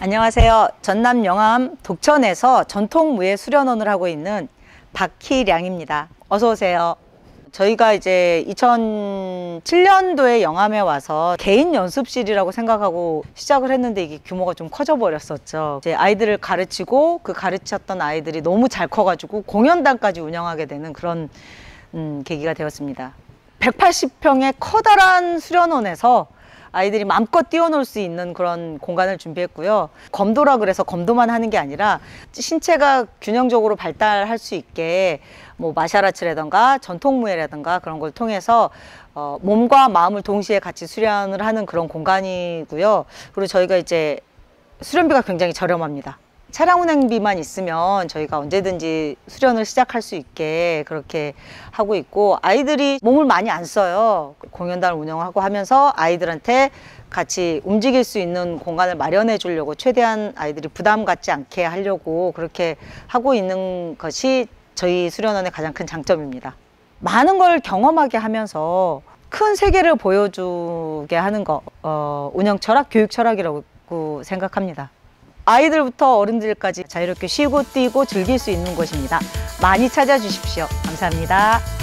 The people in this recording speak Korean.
안녕하세요. 전남 영암 독천에서 전통무예 수련원을 하고 있는 박희량입니다. 어서 오세요. 저희가 이제 2007년도에 영암에 와서 개인 연습실이라고 생각하고 시작을 했는데 이게 규모가 좀 커져 버렸었죠. 이제 아이들을 가르치고 그 가르쳤던 아이들이 너무 잘 커가지고 공연단까지 운영하게 되는 그런 음, 계기가 되었습니다. 180평의 커다란 수련원에서 아이들이 마음껏 뛰어놀 수 있는 그런 공간을 준비했고요. 검도라 그래서 검도만 하는 게 아니라 신체가 균형적으로 발달할 수 있게 뭐 마샤라츠라든가 전통무예라든가 그런 걸 통해서 어, 몸과 마음을 동시에 같이 수련을 하는 그런 공간이고요. 그리고 저희가 이제 수련비가 굉장히 저렴합니다. 차량 운행비만 있으면 저희가 언제든지 수련을 시작할 수 있게 그렇게 하고 있고 아이들이 몸을 많이 안 써요. 공연단을 운영하고 하면서 아이들한테 같이 움직일 수 있는 공간을 마련해 주려고 최대한 아이들이 부담 갖지 않게 하려고 그렇게 하고 있는 것이 저희 수련원의 가장 큰 장점입니다. 많은 걸 경험하게 하면서 큰 세계를 보여주게 하는 거 어, 운영 철학, 교육 철학이라고 생각합니다. 아이들부터 어른들까지 자유롭게 쉬고 뛰고 즐길 수 있는 곳입니다. 많이 찾아주십시오. 감사합니다.